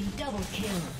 team double kill.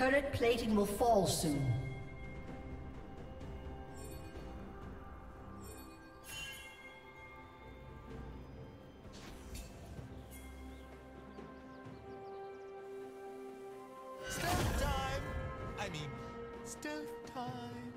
Turret plating will fall soon. Stealth time! I mean, stealth time.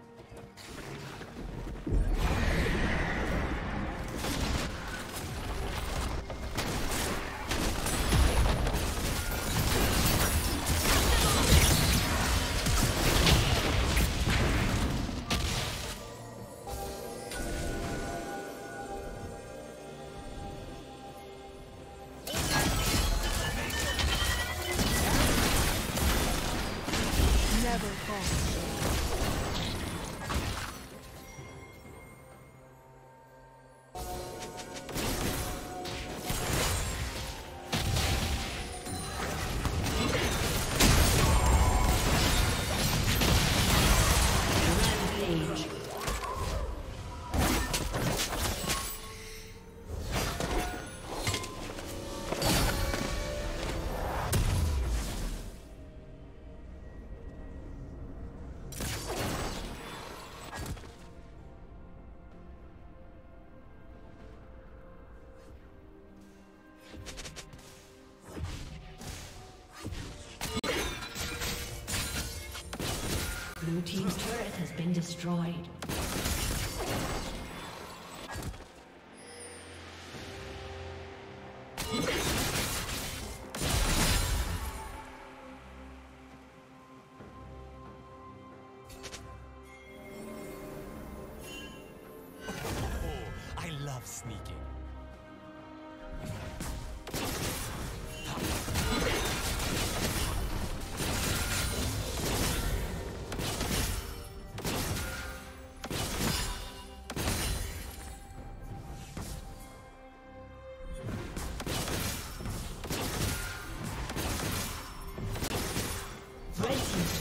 Been destroyed. Oh, I love sneaking.